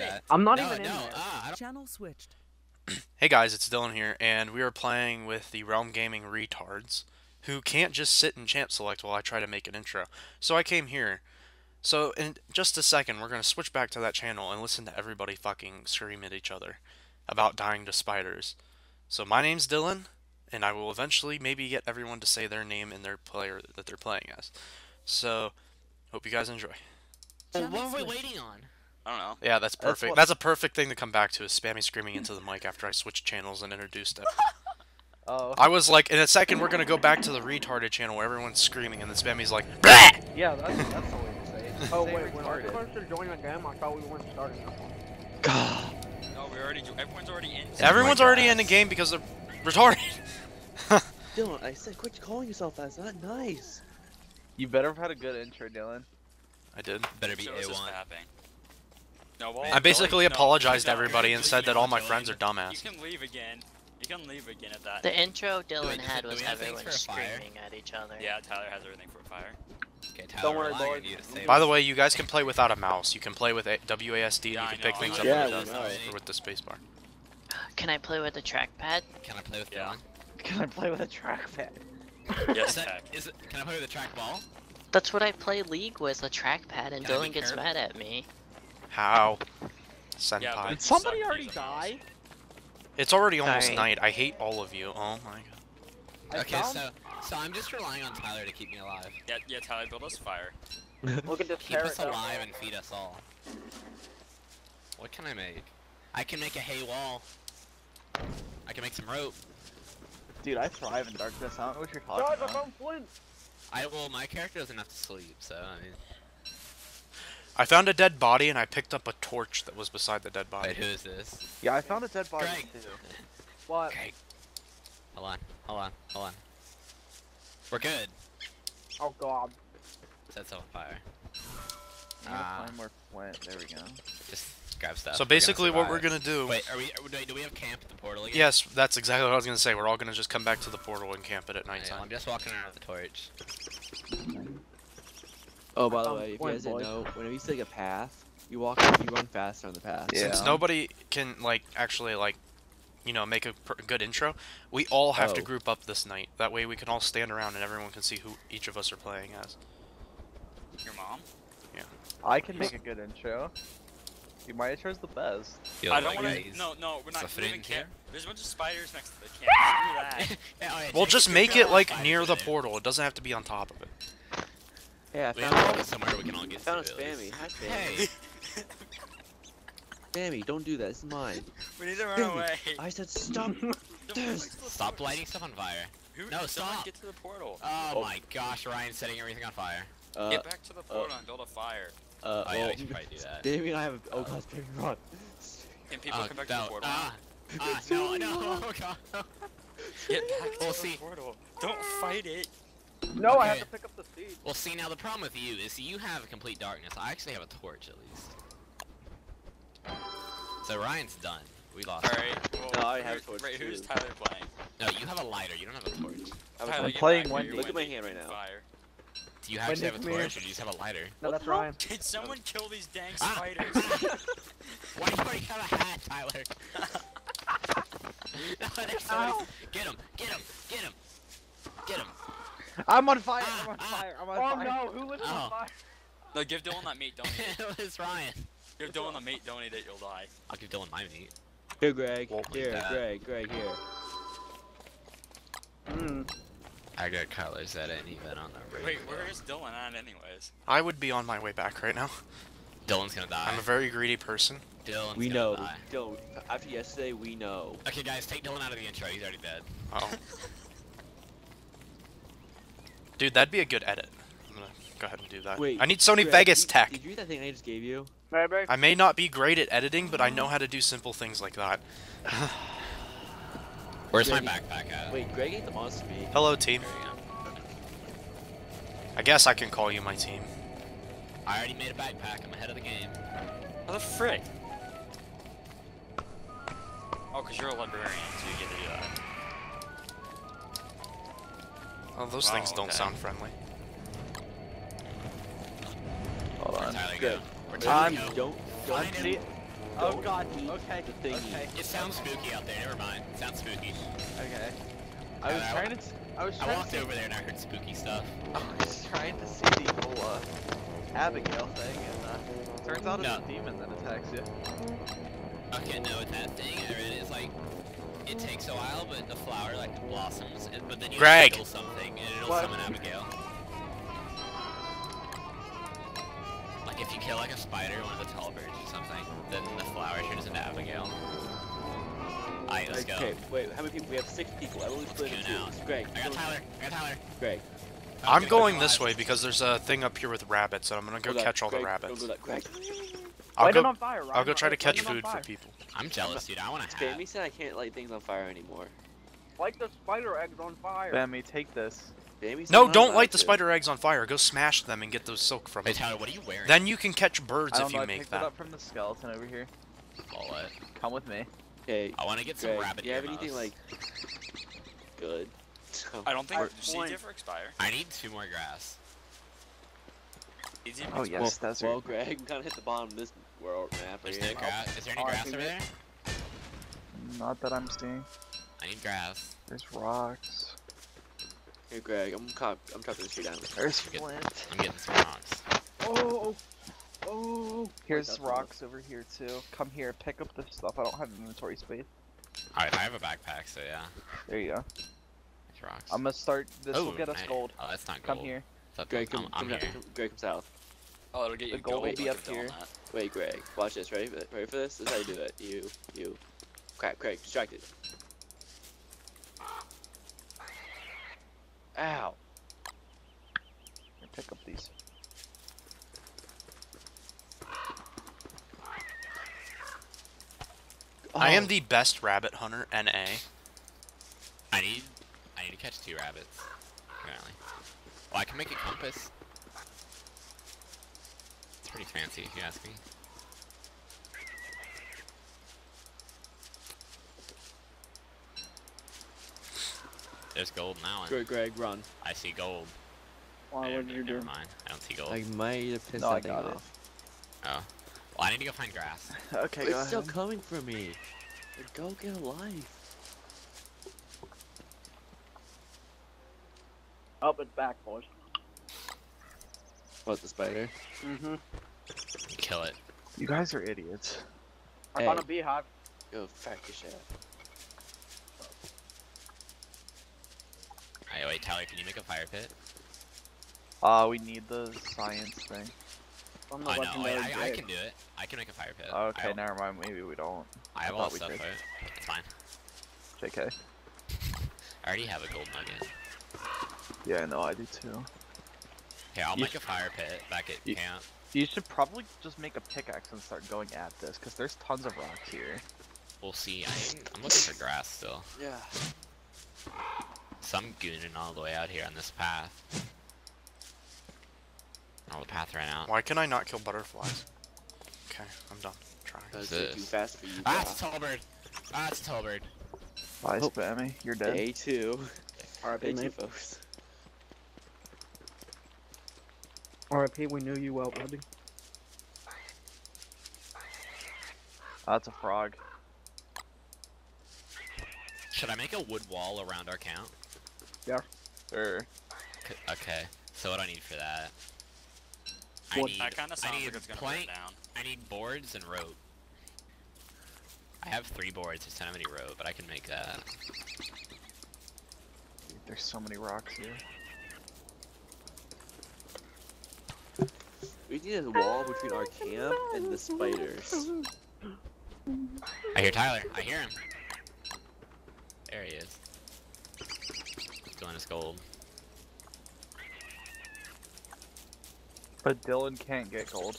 in that. it. I'm not no, even no, in there. ah, Channel switched. Hey guys, it's Dylan here, and we are playing with the Realm Gaming retards, who can't just sit and champ select while I try to make an intro. So I came here. So in just a second, we're gonna switch back to that channel and listen to everybody fucking scream at each other about dying to spiders. So my name's Dylan, and I will eventually maybe get everyone to say their name and their player that they're playing as. So hope you guys enjoy. What are we waiting on? I don't know. Yeah, that's That's perfect. what- That's a perfect thing to come back to is Spammy screaming into the mic after I switched channels and introduced it. Oh. I was like, in a second, we're gonna go back to the retarded channel where everyone's screaming, and then Spammy's like, Bleh! Yeah, that's, that's the way to say it. Oh Say wait, when I was retarded. to join the game, I thought we weren't starting. God. No, we already. Everyone's already in. Everyone's oh my already in the game because they're retarded. Dylan, I said quit calling yourself that. It's not nice. You better have had a good intro, Dylan. I did. Better be So what's this A1. Happening? No, well, I basically no, apologized to no, everybody and said that all my friends are dumbass. You can leave again. You can leave again at that. The intro Dylan Wait, had do was we everyone a fire? screaming at each other. Yeah, Tyler has everything for a fire. Okay, Tyler, Don't worry, relying on boys. you to By us. the way, you guys can play without a mouse. You can play with a WASD. Yeah, and you can pick know. things up with, we the, know. with the spacebar. Can I play with the trackpad? Can I play with Yeah. Dylan? Can I play with a trackpad? Yes, Is that, it, can I play with a trackball? That's what I play League with, a trackpad, and Can Dylan gets mad at me. How? Senpai. Yeah, Did somebody already use a mouse. die? It's already almost Sorry. night. I hate all of you. Oh my god. I okay, found- so so I'm just relying on Tyler to keep me alive. Yeah, yeah, Tyler, build us fire. Look at this Keep us alive and feed us all. What can I make? I can make a hay wall. I can make some rope. Dude, I thrive in darkness. I don't know what you're talking Guys, I about. found flint. I well, my character doesn't have to sleep, so I mean, I found a dead body and I picked up a torch that was beside the dead body. wait, who is this? Yeah, I found a dead body Greg. too. What? Okay. Hold on, hold on, hold on. We're good. Oh god. Set on fire. I'm gonna Ah. find more plant. There we go. Just grab stuff. So We're basically, what we're gonna do. Wait, are we? Are we do we have camp at the portal again? Yes, that's exactly what I was gonna say. We're all gonna just come back to the portal and camp it at Alright, nighttime. I'm just walking around with the torch. Oh, by the way, if you guys didn't boys. know, whenever you take a path, you walk, you run faster on the path. Yeah. Since nobody can like actually like, you know, make a pr- good intro, we all have to Oh. group up this night. That way we can all stand around and everyone can see who each of us are playing as. Your mom? Yeah. I can make a good intro. Dude, my intro's the best. Feel I don't want to. No, no, we're not suffering leaving here? camp. There's a bunch of spiders next to the camp. Screw that. Yeah, oh, yeah, Well, just make it like fire near the portal. It doesn't have to be on top of it. Hey, I found, to somewhere we can all get found a spammy. least. Hi, spammy. Hey, Spammy, don't do that. It's mine. we need to run Damn it. away. I said stop. This. get to the stop lighting stuff on fire. Who, No, stop. Get to the portal. Oh, my gosh, Ryan's setting everything on fire. Uh, Get back to the portal and build a fire. uh, Oh, yeah, well, we should probably do that. Spammy and I have. Oh god, Spammy, run. Can people oh, come back to the portal? Ah, ah, no, no, oh god. no. Get back to We'll the see. portal. Don't fight it. No, I have to pick up the seed. Well, see, now the problem with you is you have complete darkness. I actually have a torch, at least. So Ryan's done. We lost. Alright. Well, No, I have who- torch Wait, who's. Tyler playing? No, you have a lighter. You don't have a torch. Tyler, I'm playing back Wendy. Look at my hand right now. Fire. Do you actually have a Wendy, come here. torch, or do you just have a lighter? No, that's Ryan. Did someone kill these dang Ah. spiders? Why do you already have a hat, Tyler? no, there's somebody- Ow. Get him! Get him! Get him! Get him! I'm on fire. Ah, I'm on ah. fire. I'm on Oh, fire. no, who lit Oh. on fire? no, give Dylan that meat, don't eat it. it was Ryan. Give Dylan the meat, don't eat it, you'll die. I'll give Dylan my meat. Here, Greg. Won't Here, that. Greg. Greg, here. Hmm. I got colors that ain't even on the radio. Wait, where is Dylan at anyways? I would be on my way back right now. Dylan's gonna die. I'm a very greedy person. Dylan's we gonna know. die. Yo, after yesterday, we know. Okay, guys, take Dylan out of the intro. He's already dead. Oh. Dude, that'd be a good edit. I'm gonna go ahead and do that. Wait. I need Sony Greg, Vegas did- tech. Did you read that thing I just gave you? I may not be great at editing, but I know how to do simple things like that. Where's my backpack at? Wait, Greg ate the monster meat. Hello, team. There you go. I guess I can call you my team. I already made a backpack. I'm ahead of the game. How the frick? Oh, because you're a librarian, so you get to do that. Oh, those Oh, things don't okay. sound friendly. Hold on. Tyler Good. go? Where'd Time. Go? Don't. Don't see it. Oh going. god. Eat Okay. The thingy. Okay. It sounds spooky out there. Never mind. It sounds spooky. Okay. I was I- trying to. s- I was I walked to. over there and I heard spooky stuff. I was trying to see the whole uh, Abigail thing, and uh, turns out it's No. a demon that attacks you. Okay, no, with that thing, I it's like it takes a while, but the flower like blossoms, and, but then you Greg. kill something and it'll What? summon Abigail. Like if you kill like a spider, one of the tall birds or something, then the flower turns into Abigail. Alright, let's go. Okay, wait, how many people? We have six people. I only split go into now. two. Greg, I got Tyler. I got Tyler. Greg, I'm Okay, going this way because there's a thing up here with rabbits, and I'm gonna go hold catch all the rabbits. Don't go. Greg, I'll Light go. on fire, I'll go try to catch food for people. I'm jealous, dude. I want to have. Spammy said I can't light things on fire anymore. Light the spider eggs on fire. Bammy, take this. Spammy said No, don't light the spider eggs on fire. Go smash them and get those silk from Hey them. Tyler, what are you wearing? Then you can catch birds I don't if know. you I picked that. it up from the skeleton over here. Wallet. Come with me. Okay, I want to get some Greg, rabbit do you have anything like good? I don't think I- Seed point. ever expire. I need two more grass. Seeds ever Oh expire? yes, desert. Well, Greg, we kind of hit the bottom of this world map right There's here. no grass. Is there any Oh, grass over there? Not that I'm seeing. I need grass. There's rocks. Here, Greg, I'm cop I'm chopping this tree down. There's Good. flint. I'm getting some rocks. Oh, oh. oh. Here's that's rocks over here too. Come here, pick up this stuff. I don't have inventory space. Alright, I have a backpack, so yeah. There you go. There's rocks. I'm gonna start. This oh, will get us nice. gold. Oh, that's not Come here. So Greg, I'm, I'm come, here. come, Greg, come south. Oh, it'll get you The gold will be up a bill on here. Wait, Greg, watch this. Ready? for- Ready for this? This is how you do it. You, you. Crap, Craig, distracted. Ow. Pick up these. I am Oh, the best rabbit hunter, NA. I need I need to catch two rabbits. Apparently. Well, I can make a compass. It's pretty fancy if you ask me. There's gold now. that one. Greg, Greg, run. I see gold. Why I would don't- you never do? mind. I don't see gold. I might have pissed No, I that thing it. Oh. Well, I need to go find grass. Okay, it's go still ahead. coming for me. Go get a life. Up and back, boys. What, the spider? Mm-hmm. Kill it. You guys are idiots. I Hey. found a beehive. Go fuck your shit. Alright, wait, Tyler, can you make a fire pit? Uh, we need the science thing. I'm the I know, legendary I, I, I can do it. I can make a fire pit. Okay, never mind. Maybe we don't. I have I all thought the we stuff could. for it. It's fine. JK. I already have a gold nugget. Yeah, I know. I do too. Okay, I'll You make a fire pit back at You- camp. You should probably just make a pickaxe and start going at this, because there's tons of rocks here. We'll see. I'm, I'm looking for grass still. Yeah. Some gooning all the way out here on this path. Oh, the path ran out. Why can I not kill butterflies? Okay, I'm done. Trying. That's this? too fast for you. Ah, bro. it's a tall bird. Ah, it's a tall bird. Bye, Oh. Spammy. You're dead. Day two. RIP, Day two, folks. RIP, we knew you well, buddy. That's a frog. Should I make a wood wall around our camp? Sure. C- Okay. So what do I need for that? I need, That kind of I need like it's gonna burn plank. down. I need boards and rope. I have three boards. I just don't have any rope, but I can make that. Dude, there's so many rocks here. We need a wall between our camp and the spiders. I hear Tyler. I hear him. There he is. He's doing his gold. But Dylan can't get gold.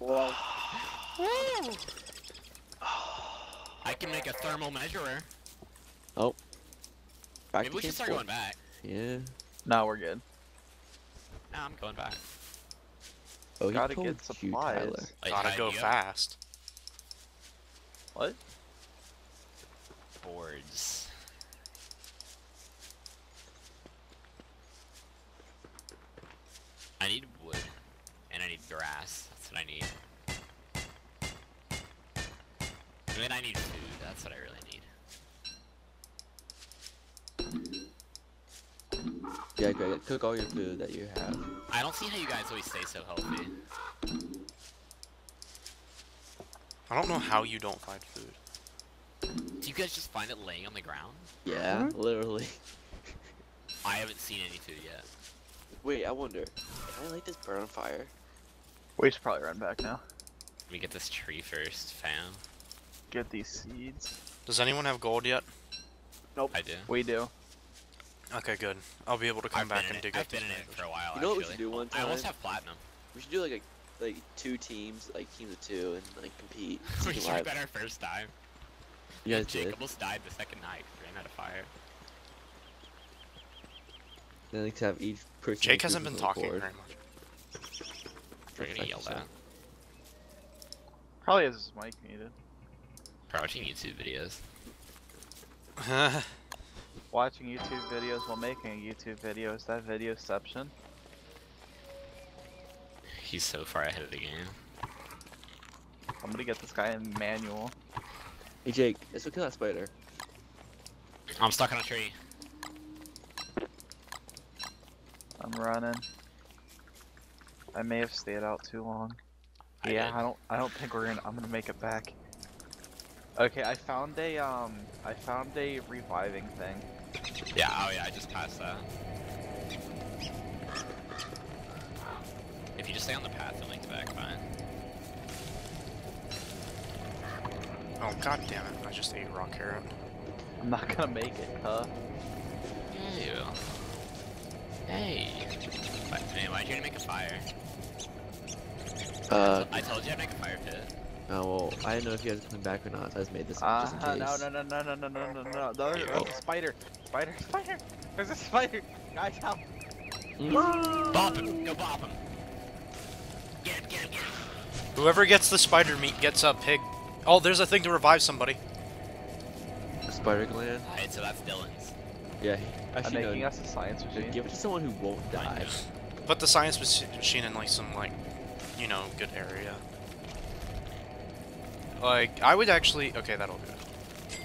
Well, I can make a thermal measurer. Oh. Back Maybe we should start four. going back. Yeah. No, we're good. No, I'm going back. Oh, he Gotta told get you, supplies. Tyler. Wait, Gotta Ty, go do fast. What? Boards. I need wood, and I need grass. That's That's what I need. I mean, I need food. That's what I really need. Yeah, Greg, cook all your food that you have. I don't see how you guys always stay so healthy. I don't know how you don't find food. Do you guys just find it laying on the ground? Yeah, literally. I haven't seen any food yet. Wait, I wonder. Can I light this burn on fire? We should probably run back now. Let me get this tree first, fam. Get these seeds. Does anyone have gold yet? Nope. I do. We do. Okay, good. I'll be able to come I've back been in and it. dig I've up been these in it for a while. You know what we should do one I almost time? have platinum. We should do like a like two teams, like teams of two, and like compete. we should live. have been our first time. You guys Jake did. almost died the second night. ran out of fire. Then like to have each person. Jake hasn't been talking board. very much. We're gonna yell so- that. Probably has his mic muted. Probably watching YouTube videos. Watching YouTube videos while making a YouTube video, is that videoception? He's so far ahead of the game. I'm gonna get this guy in manual. Hey Jake, let's go kill that spider. I'm stuck on a tree. I'm running. I may have stayed out too long. I yeah, did. I don't. I don't think we're gonna. I'm gonna make it back. Okay, I found a um. I found a reviving thing. Yeah, oh yeah, I just passed that. If you just stay on the path, you'll make it back fine. oh god damn it! I just ate rock carrot. I'm not gonna make it, huh? Yeah, you will. Hey. But, hey, why'd you gonna make a fire? Uh, I told you I'd make a fire pit. oh well, I didn't know if you guys were coming back or not, so I just made this Uh, just in case. no, no, no, no, no, no, no, no, no. There's Yo. a spider. Spider, spider. There's a spider. Guys, help. Hmm? Bop him! Go bop him! Get him, get him, get him! Whoever gets the spider meat gets a pig. Oh, there's a thing to revive somebody. The spider gland. Alright, so that's Dylan's. Yeah, I'm actually making no. us a science machine. Give it to someone who won't die. Put the science machine in like some like, you know, good area. Like I would actually. Okay, that'll do it.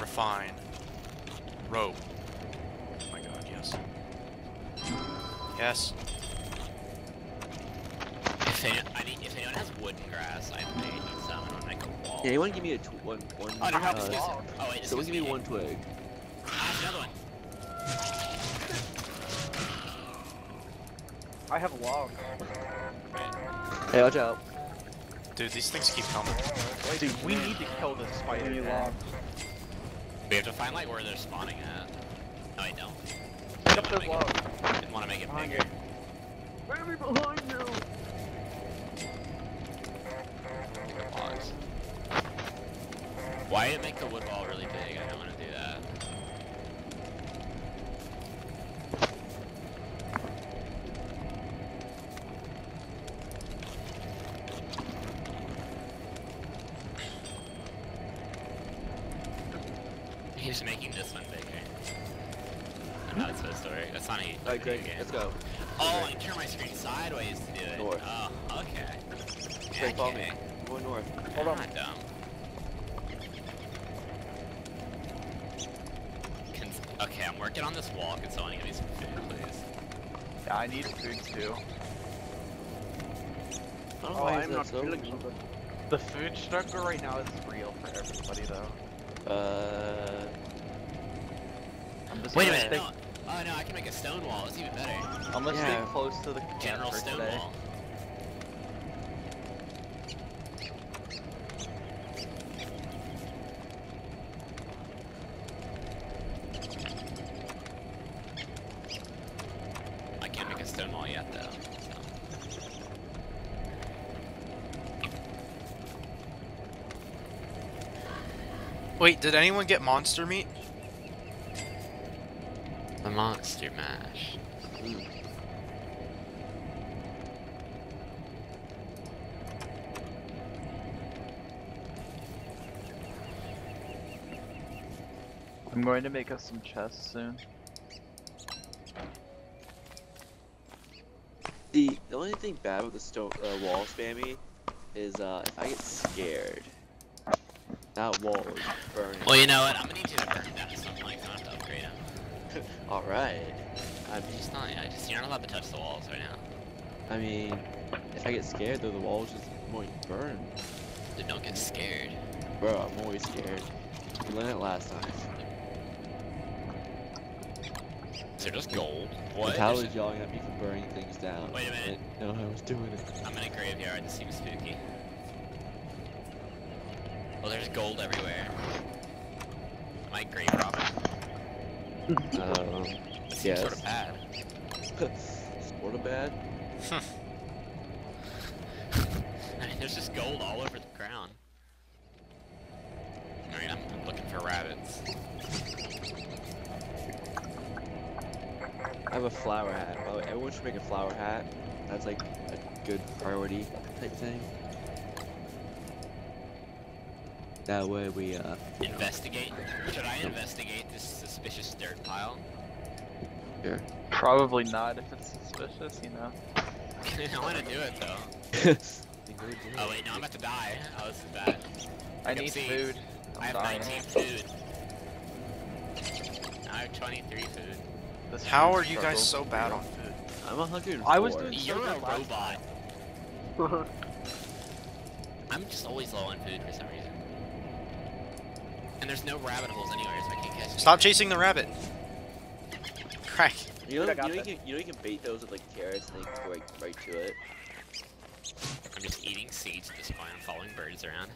Refine. Rope. Oh my god, yes. Yes. If, any, I need, if anyone has wood and grass, I may need some and I'll make a wall. Yeah, anyone give me a tw one one. Oh, no, uh, excuse me. Oh, wait, someone excuse give me me. one twig. Ah, another one. I have a log. Hey, watch out. Dude, these things keep coming. Dude, we need to kill this spider. Give me log. We have to find like where they're spawning at. No, I don't. Pick up Didn't wanna make it- Didn't want to make it Behind bigger. Enemy behind you. Logs. Why did it make the wood wall really big? I don't want to do that. He's making this one bigger. I'm not supposed to work. That's not a Alright, video Greg, game. let's go. Oh, I can turn my screen sideways to do it. North. Oh, okay. Greg, follow me. okay. I'm going north. Hold on. Not dumb. Can, okay, I'm working on this wall. Can someone give me some food, please? Yeah, I need food too. I Oh, I'm not so. feeling good. The food struggle right now is real for everybody, though. Uh, I'm just Wait a gonna minute. Stick- No. Oh no, I can make a stone wall. It's even better. I'm gonna Yeah. stay close to the camp General for stone today. wall. I can't make a stone wall yet, though. Wait, did anyone get monster meat? The monster mash. mm. I'm going to make us some chests soon. The the only thing bad with the stone uh, wall spammy is uh if I get scared, that wall is burning. Well, you know what? I'm gonna need you to burn down some like I don't have to upgrade them. All right. I I'm just not. I just you're not allowed to touch the walls right now. I mean, if I get scared though, the walls just won't burn. Dude, don't get scared. Bro, I'm always scared. We learned it last time. Is there just gold? What? There's- was yelling at me for burning things down. Wait a minute. didn't I was doing it. I'm in a graveyard. This seems spooky. Well, there's gold everywhere. My grave robbing? Um, That seems Yes. sort of bad. sort of bad. I mean, there's just gold all over the ground. I'm, I'm looking for rabbits. I have a flower hat. By the way, everyone should make a flower hat. That's like a good priority type thing. That way we uh Investigate. Should I investigate this suspicious dirt pile? here. Probably not if it's suspicious, you know. I want to do it though. Oh wait, no, I'm about to die. Oh, this is bad. I Pick need seeds. food. I'm I have dying. 19 food. I have 23 food. This How food are you guys so bad on food? I'm 104. I was doing- You're so a good last robot. I'm just always low on food for some reason. And there's no rabbit holes anywhere, so I can't catch Stop chasing the rabbit. Crack. You know, Dude, I you know, you can, you know you can bait those with like carrots and they go like right to it. I'm just eating seeds at this point. I'm following birds around.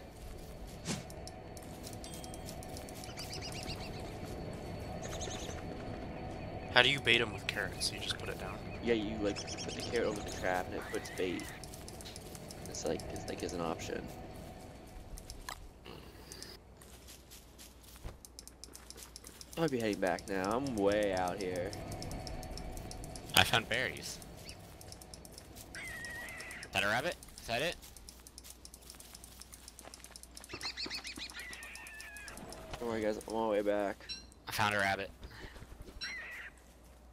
How do you bait him with carrots? You just put it down. Yeah, you like put the carrot over the trap and it puts bait. It's like it's like as an option. Might be heading back now. I'm way out here. I found berries. Is that a rabbit? Is that it? Don't worry, guys. I'm on my way back. I found a rabbit.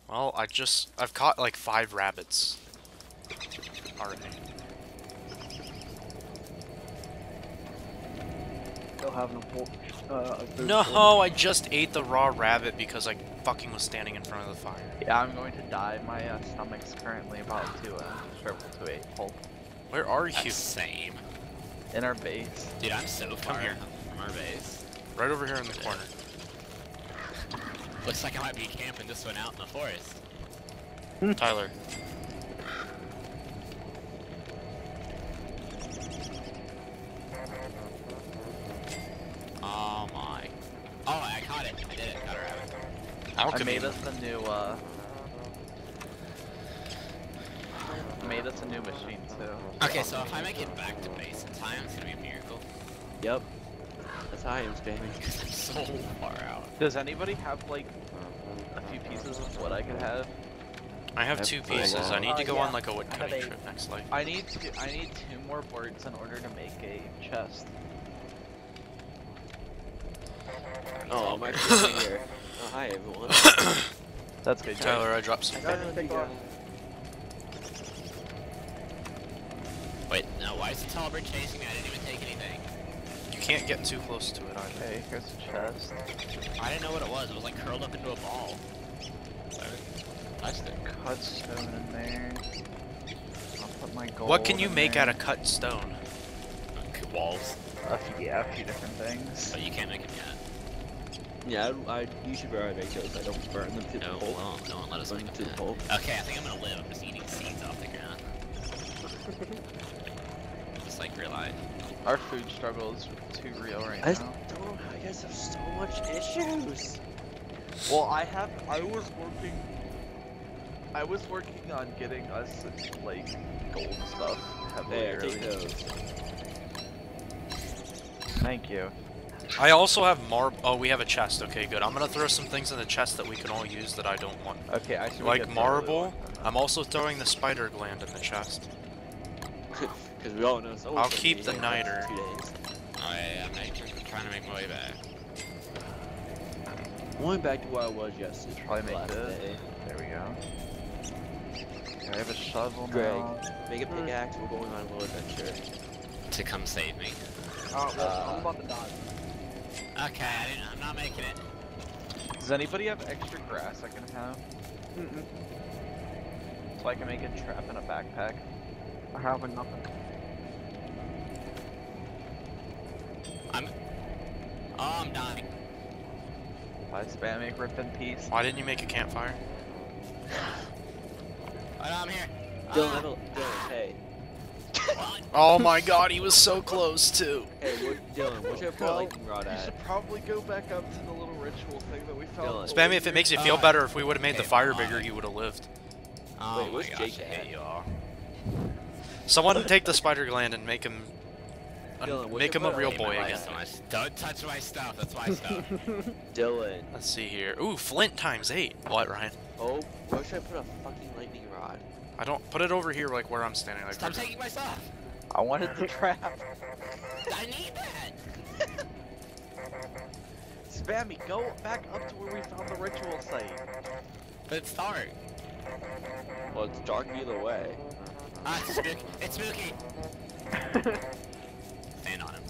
Well, I just I've caught like five rabbits already. Still having a full, uh, No, full. I just ate the raw rabbit because I fucking was standing in front of the fire. Yeah, I'm going to die. My uh, stomach's currently about to uh, shrivel to a pulp Where are That's you? same. in our base. Dude, I'm so far here. from our base. Right over here in the corner. Looks like I might be camping this one out in the forest. Tyler. Oh my. Oh, I caught it. I did it. Got a rabbit. How I made us a new uh made us a new machine too. Okay, so if I make it back to base in time, it's gonna be a miracle. Yep. That's how I am spamming. Because I'm so far out. Does anybody have like a few pieces of wood I could have? I have two played pieces. I need lot. to Uh, go yeah. on like a wood I have cutting eight. trip next life. I need to, I need two more boards in order to make a chest. Oh, I'm actually right here. Oh, hi everyone. That's good. Tyler, I dropped some. Guys. Wait, no, why is the tall bird chasing me? I didn't even take anything. You can't get too close to it either. Okay, here's a chest. I didn't know what it was. It was like curled up into a ball. So I touched it. Cut stone in there. I'll put my gold. What can you in make there. out of cut stone? Walls. A few, yeah, a few different things. But you can't make them yet. Yeah, I, I you should probably make those. I don't burn them to the No, pulp. well, no one let us Burn make them to the yet. pulp. Okay, I think I'm gonna live. I'm just eating seeds off the ground. just like real life. Our food struggle is too real right I just now. don't know how you guys have so much issues. Well, I have. I was working. I was working on getting us like gold stuff heavily There, take early. those. Thank you. I also have marble. Oh, we have a chest. Okay, good. I'm gonna throw some things in the chest that we can all use that I don't want. Okay, I should Like marble. early one then. I'm also throwing the spider gland in the chest. Because we all know someone's I'll keep the niter. Oh yeah, yeah, I'm, making, I'm trying to make my way back. Going back to where I was yesterday. Probably make last this. day. There we go. Okay, I have a shovel Greg. now. Make a pickaxe. We're going on a little adventure. To come save me. Uh, well, Uh, I'm about to die. Okay, I didn't, I'm not making it. Does anybody have extra grass I can have? Mm-mm. So I can make a trap in a backpack? I have nothing. I'm... Oh, I'm dying. By spamming rip in peace. Why didn't you make a campfire? Oh, no, I'm here. Dylan, Ah. Don't- Dylan, hey, What? Oh my god, he was so close too. hey, what, Dylan, what's your Bro, lightning rod You should probably go back up to the little ritual thing that we found. Dylan. Spammy, if it makes you feel Uh, better, if we would have made the fire fine. bigger, you would have lived. Oh Wait, my where's gosh, Jake at? hate you all. Someone take the spider gland and make him, Dylan, make him a real boy Hate my again. life so much. Don't touch my stuff. That's my stuff. Dylan. Let's see here. Ooh, flint times eight. What, Ryan? Oh, where should I put a fucking lightning rod? I don't put it over here like where I'm standing. Like Stop taking my stuff. I wanted the trap. I need that. Spammy, go back up to where we found the ritual site. But it's dark. Well, it's dark either way. Ah, it's spooky. It's spooky. Stand on him.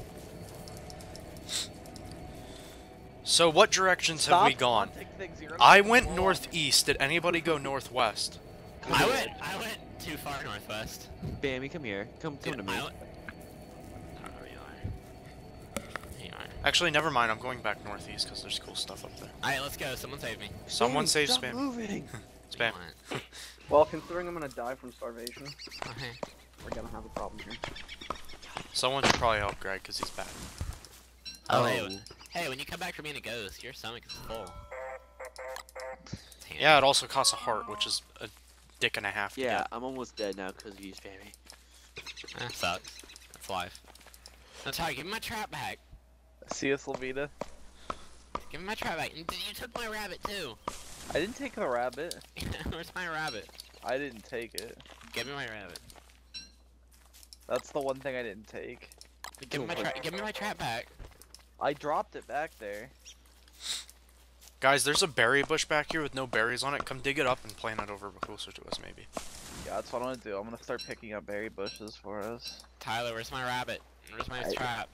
So what directions have we gone? haunting things, you're I went northeast. Did anybody go northwest? I went. I went too far northwest. Bammy, come here. Come, come Dude, to me. I. I don't know where you are. There you are. Actually, never mind. I'm going back northeast because there's cool stuff up there. Alright, let's go. Someone save me. Someone Bammy, save stop spam. moving. Spam. What? well, considering I'm gonna die from starvation, Okay. we're gonna have a problem here. Someone should probably help Greg because he's bad. Oh, hey, oh. hey, when you come back from being a ghost, your stomach is full. Damn. Yeah, it also costs a heart, which is a dick and a half. to Yeah, get. I'm almost dead now because of you, Spammy. That sucks. That's life. No, Ty, give me my trap back. See us, Levita? Give me my trap back. You took my rabbit too. I didn't take the rabbit. Where's my rabbit? I didn't take it. Give me my rabbit. That's the one thing I didn't take. Give me my trap. Give me my trap back. I dropped it back there. Guys, there's a berry bush back here with no berries on it. Come dig it up and plant it over closer to us, maybe. Yeah, that's what I'm gonna do. I'm gonna start picking up berry bushes for us. Tyler, where's my rabbit? Where's my I- trap?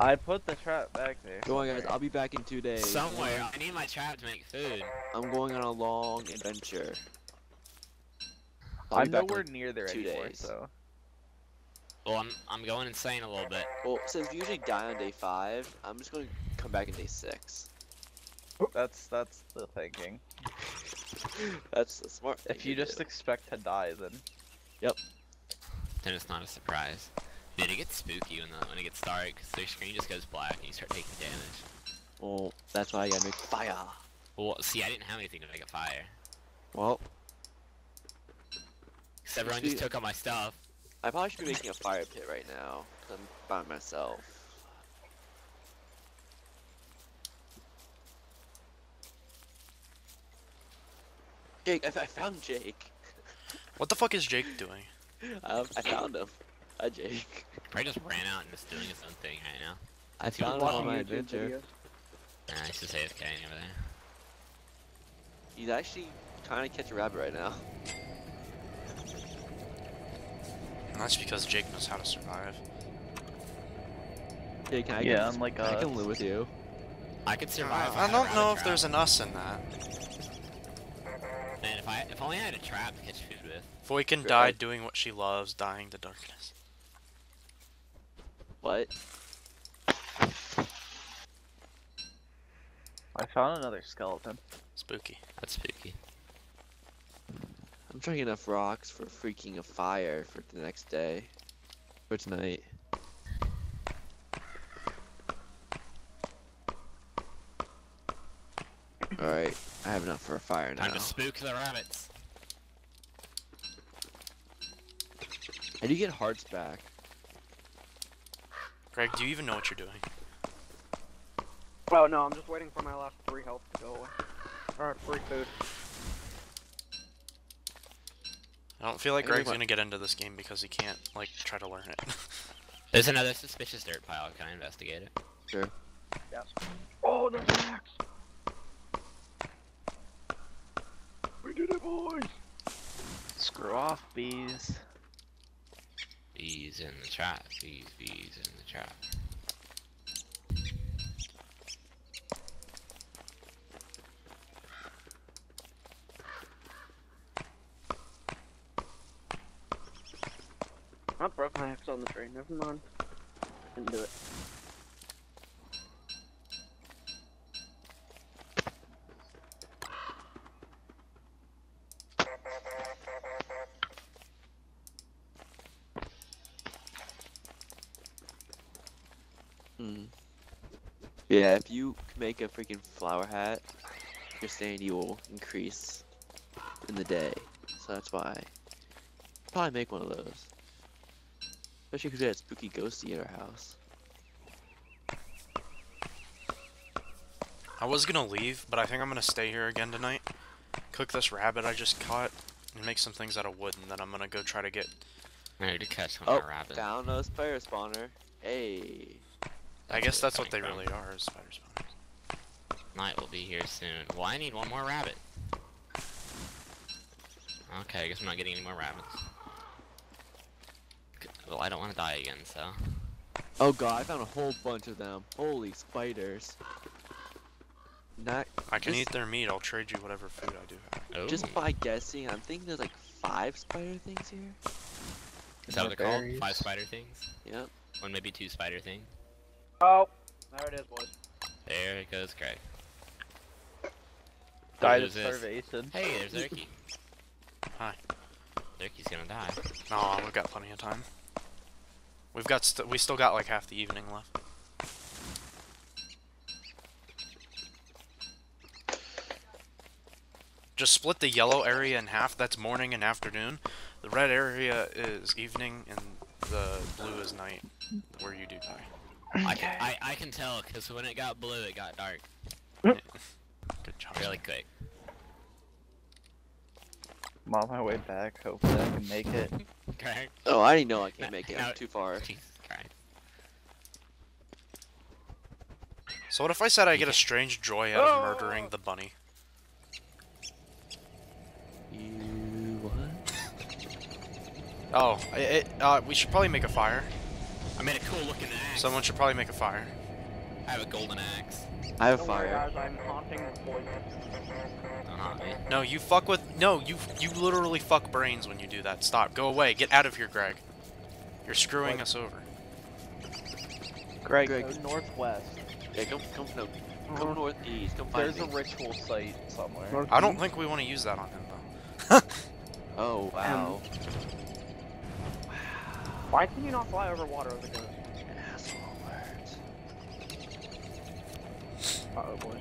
I put the trap back there. Go on, guys. I'll be back in two days. Somewhere. I need my trap to make food. I'm going on a long adventure. I'll be I'm nowhere near there two anymore, days. so. Well, I'm I'm going insane a little bit. Well, since you usually die on day five, I'm just going to come back in day six. That's that's the thinking. That's the smart thing If you to just do. expect to die, then Yep. Then it's not a surprise. Dude, it gets spooky when the when it gets dark. 'cause the screen just goes black and you start taking damage. Well, that's why I gotta make fire. Well, see, I didn't have anything to make a fire. Well, Cause everyone just took all my stuff. I probably should be making a fire pit right now. 'cause I'm by myself. Jake, I, I found Jake. What the fuck is Jake doing? Um, I found him. Hi, Jake. He probably just ran out and just doing his own thing right now. I He was found him on my adventure. videos. Nah, he's just AFK over there. He's actually trying to catch a rabbit right now. And that's because Jake knows how to survive. Jake, can I Yeah, can, unlike I can live with you. I could survive. I don't know if there's an us in that. Man, if I if only I had a trap to catch food with. Foykin Sure, died I- doing what she loves, dying to darkness. What? I found another skeleton. Spooky. That's spooky. I'm trying enough rocks for freaking a fire for the next day. For tonight. Alright, I have enough for a fire now. Time to spook the rabbits. How do you get hearts back? Greg, do you even know what you're doing? Oh no, I'm just waiting for my last three health to go away. Or free food. I don't feel like Greg's make gonna get into this game because he can't, like, try to learn it. There's another suspicious dirt pile. Can I investigate it? Sure. Yes. Oh, there's an axe. We did it, boys. Screw off, bees. Bees in the trap. Bees, bees in the trap. I broke my axe on the tree. Never mind. Didn't do it. Yeah, if you make a freaking flower hat, your sanity will increase in the day. So that's why. Probably make one of those. Especially if you had spooky ghosty at our house. I was gonna leave, but I think I'm gonna stay here again tonight. Cook this rabbit I just caught and make some things out of wood, and then I'm gonna go try to get. I need to catch one Oh, more rabbit. found a spider spawner. Hey. I guess that's what they they're really are, is spider spawners. from. Night will be here soon. Well, I need one more rabbit. Okay, I guess I'm not getting any more rabbits. Well, I don't want to die again, so. Oh god, I found a whole bunch of them. Holy spiders. Not I can Just- eat their meat. I'll trade you whatever food I do have. Oh. just by guessing, I'm thinking there's like five spider things here. Is that what they're called? Five spider things? Yep. One, maybe two spider things? Oh, there it is, boys. There it goes, Greg. Died Who's of this? starvation. Hey, there's Erky. Hi. Erky's gonna die. No, we've got plenty of time. We've got st we still got like half the evening left. Just split the yellow area in half. That's morning and afternoon. The red area is evening, and the blue is night, where you do die. I can, I, I can tell, because when it got blue, it got dark. Good job. Really quick. I'm on my way back. Hopefully I can make it. Greg? Oh, I didn't know I can't make it. I'm too far. So what if I said I get a strange joy out of murdering the bunny? You what? Oh, it, it, uh, we should probably make a fire. I made a cool looking axe. Someone should probably make a fire. I have a golden axe. I have Don't fire. guys. I'm haunting boys. Don't haunt me. No, you fuck with. No, you you literally fuck brains when you do that. Stop. Go away. Get out of here, Greg. You're screwing What? us over. Greg, Greg. go northwest. Yeah, come, come, no, come northeast. Come find. There's a ritual site somewhere. North- I don't think we want to use that on him though. Oh wow. Why can you not fly over water as a ghost? Asshole words. Uh oh, boy.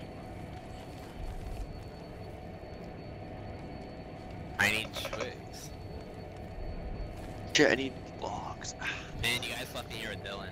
I need twigs. Shit, I need logs. Man, you guys left me here with Dylan.